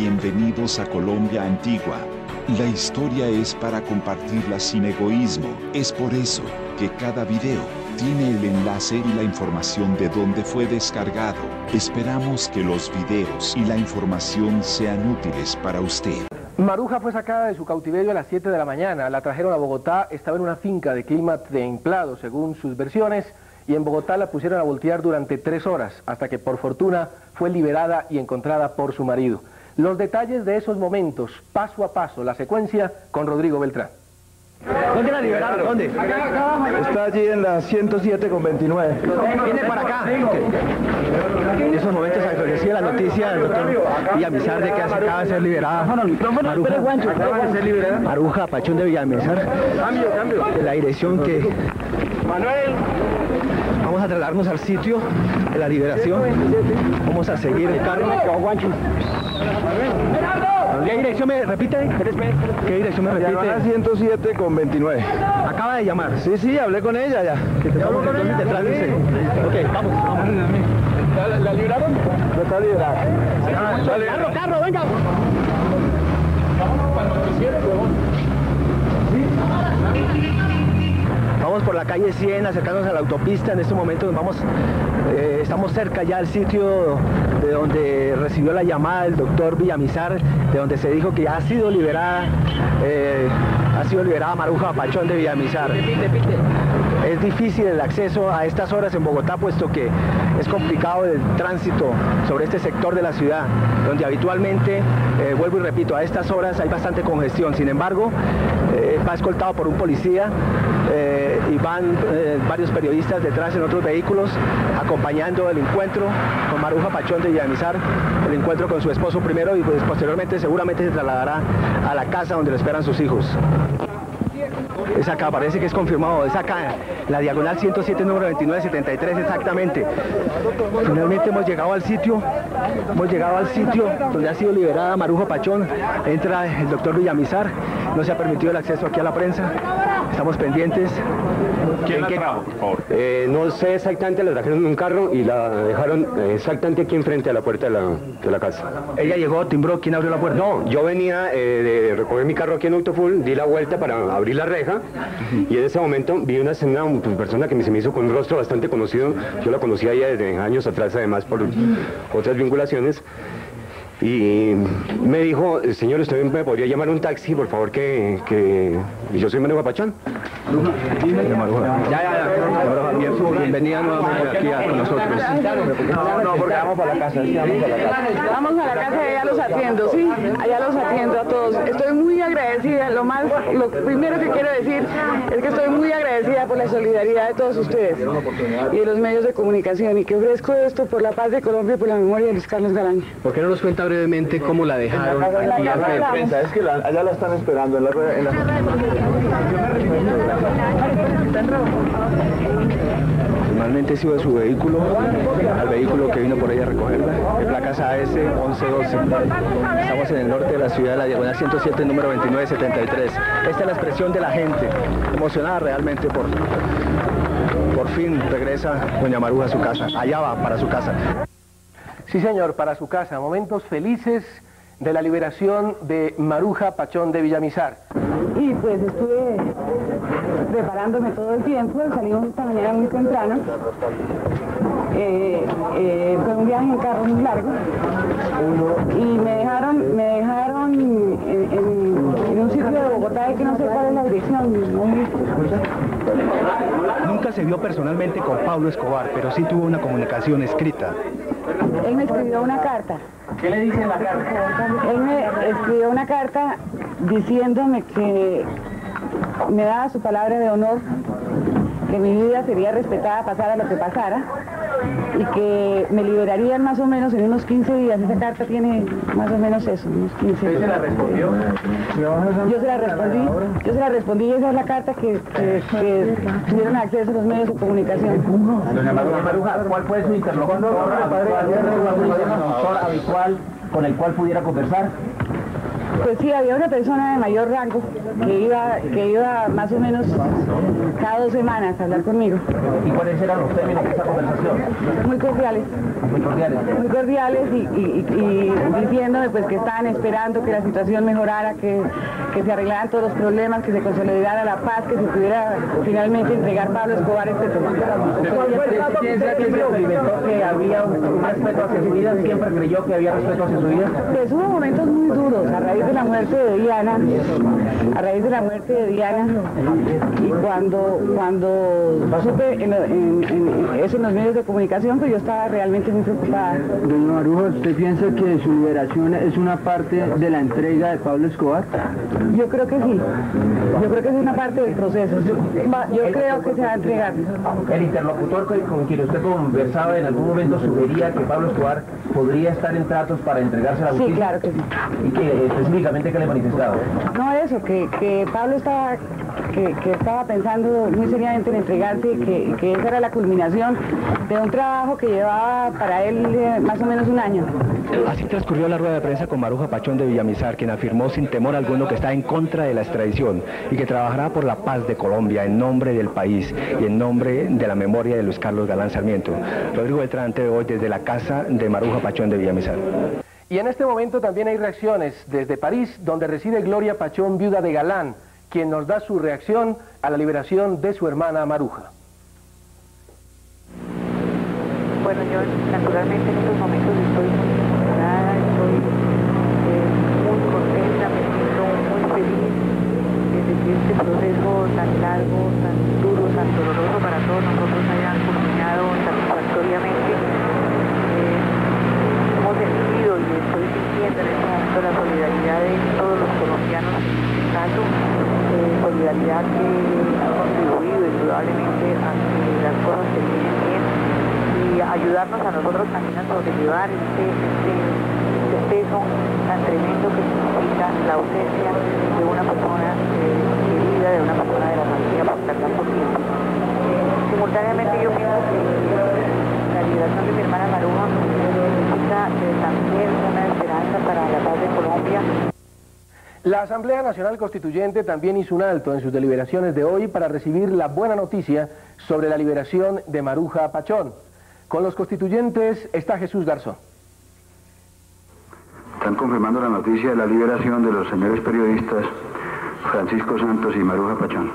Bienvenidos a Colombia Antigua. La historia es para compartirla sin egoísmo. Es por eso que cada video tiene el enlace y la información de dónde fue descargado. Esperamos que los videos y la información sean útiles para usted. Maruja fue sacada de su cautiverio a las 7 de la mañana, la trajeron a Bogotá, estaba en una finca de clima templado según sus versiones y en Bogotá la pusieron a voltear durante tres horas hasta que por fortuna fue liberada y encontrada por su marido. Los detalles de esos momentos, paso a paso, la secuencia con Rodrigo Beltrán. ¿Dónde la liberaron? ¿Dónde? Está allí en la 107 con 29. Viene para acá. En esos momentos recibe la noticia del doctor Villamizar de que acaba de ser liberada. Maruja, Maruja Pachón de Villamizar. Cambio, cambio. De la dirección que Manuel. Vamos a trasladarnos al sitio de la liberación. Vamos a seguir el carro. ¿Qué dirección me repite? ¿Qué dirección me repite? 107 con 29. Acaba de llamar. Sí, sí, hablé con ella ya. Vamos entonces detrás de usted. Ok, vamos, vamos. ¿La, liberaron? No está liberada. Carro, carro, venga. Vamos por la calle 100, acercándonos a la autopista. En este momento vamos, eh, estamos cerca ya al sitio de donde recibió la llamada el doctor Villamizar, de donde se dijo que ha sido liberada, eh, ha sido liberada Maruja Pachón de Villamizar. Es difícil el acceso a estas horas en Bogotá, puesto que es complicado el tránsito sobre este sector de la ciudad, donde habitualmente, eh, vuelvo y repito, a estas horas hay bastante congestión. Sin embargo, eh, va escoltado por un policía eh, y van varios periodistas detrás en otros vehículos acompañando el encuentro con Maruja Pachón de Villamizar, el encuentro con su esposo primero y pues posteriormente seguramente se trasladará a la casa donde lo esperan sus hijos. Es acá, parece que es confirmado, es acá, la diagonal 107, número 2973, exactamente. Finalmente hemos llegado al sitio, hemos llegado al sitio donde ha sido liberada Marujo Pachón, entra el doctor Villamizar, no se ha permitido el acceso aquí a la prensa, estamos pendientes. ¿Quién ¿En la qué- trajo, por favor? Eh, no sé exactamente, la trajeron en un carro y la dejaron exactamente aquí enfrente a la puerta de la, de la casa. Ella llegó, timbró, ¿quién abrió la puerta? No, yo venía eh, de recoger mi carro aquí en Autofull, di la vuelta para abrir la reja y en ese momento vi una escena, una persona que se me hizo con un rostro bastante conocido, yo la conocía ya desde años atrás además por otras vinculaciones. Y me dijo, señor, ¿usted me podría llamar un taxi, por favor, que, que... y yo soy Manuel Pachón? Ya, ya, ya. Bienvenida nuevamente aquí a nosotros. No, no, porque vamos para la casa. sí, vamos para la casa. Vamos a la casa y allá los atiendo, ¿sí? Allá los atiendo a todos. Estoy muy agradecida. Lo más, lo primero que quiero decir es que estoy muy agradecida por la solidaridad de todos ustedes y de los medios de comunicación y que ofrezco esto por la paz de Colombia y por la memoria de Luis Carlos Galán. ¿Por qué no nos cuenta brevemente cómo la dejaron aquí? Prensa, es que la- allá la están esperando en la, rueda- en la... Finalmente sube su vehículo al vehículo que vino por ella a recogerla, de placas AS 1112. Estamos en el norte de la ciudad, la diagonal 107, número 2973. Esta es la expresión de la gente, emocionada realmente por, por fin regresa Doña Maruja a su casa. Allá va, para su casa. Sí, señor, para su casa. Momentos felices de la liberación de Maruja Pachón de Villamizar. Y pues estuve preparándome todo el tiempo, salimos esta mañana muy temprano. Eh, eh, fue un viaje en carro muy largo y me dejaron, me dejaron en, en- en un sitio de Bogotá que no sé cuál es la dirección. ¿no? Nunca se vio personalmente con Pablo Escobar, pero sí tuvo una comunicación escrita. Él me escribió una carta. ¿Qué le dice en la carta? Él me escribió una carta diciéndome que me daba su palabra de honor, que mi vida sería respetada pasara lo que pasara, y que me liberarían más o menos en unos 15 días. Esa carta tiene más o menos eso, unos 15 días. ¿Usted se la respondió? Yo se la respondí, yo se la respondí y esa es la carta que, que- que tuvieron acceso a los medios de comunicación. Doña Maruja, ¿cuál fue su interlocutor habitual con el cual pudiera conversar? Pues sí, había una persona de mayor rango que iba, que iba más o menos cada dos semanas a hablar conmigo. ¿Y cuáles eran los términos de esa conversación? Muy cordiales. Muy cordiales. Muy cordiales y, y, y, diciéndome pues que estaban esperando que la situación mejorara, que, que se arreglaran todos los problemas, que se consolidara la paz, que se pudiera finalmente entregar Pablo Escobar, etc. ¿Piensa que se experimentó que había un respeto hacia su vida? ¿Siempre creyó que había respeto hacia su vida? Pues hubo momentos muy duros a raíz de la muerte de Diana, a raíz de la muerte de Diana, y cuando, cuando supe en, eso en los medios de comunicación, pues yo estaba realmente muy preocupada. Doña Maruja, ¿usted piensa que su liberación es una parte de la entrega de Pablo Escobar? Yo creo que sí, yo creo que es una parte del proceso. Yo creo que se va a entregar. El interlocutor con quien usted conversaba en algún momento sugería que Pablo Escobar podría estar en tratos para entregarse a la justicia. Sí, claro que sí. ¿Y que qué le manifestaba? No, eso, que, que Pablo estaba que, estaba pensando muy seriamente en entregarse, que, que esa era la culminación de un trabajo que llevaba para él eh, más o menos un año. Así transcurrió la rueda de prensa con Maruja Pachón de Villamizar, quien afirmó sin temor alguno que está en contra de la extradición y que trabajará por la paz de Colombia en nombre del país y en nombre de la memoria de Luis Carlos Galán Sarmiento. Rodrigo Beltrán de hoy desde la casa de Maruja Pachón de Villamizar. Y en este momento también hay reacciones desde París, donde reside Gloria Pachón, viuda de Galán, quien nos da su reacción a la liberación de su hermana Maruja. Bueno, yo naturalmente en estos momentos estoy muy emocionada, estoy eh, muy contenta, me siento muy feliz desde que este proceso tan largo, tan duro, tan doloroso para todos nosotros haya culminado satisfactoriamente. Eh, hemos sentido y estoy sintiendo en este momento la solidaridad de todos los colombianos en este caso solidaridad que ha contribuido indudablemente a que las cosas se vienen bien y ayudarnos a nosotros también a sobrellevar este, este, este peso tan tremendo que significa la ausencia de una persona eh, querida, de una persona de la familia por tanto tiempo. Simultáneamente yo pienso que la liberación de mi hermana Maruja significa también una esperanza para la paz de Colombia. La Asamblea Nacional Constituyente también hizo un alto en sus deliberaciones de hoy para recibir la buena noticia sobre la liberación de Maruja Pachón. Con los constituyentes está Jesús Garzón. Están confirmando la noticia de la liberación de los señores periodistas Francisco Santos y Maruja Pachón.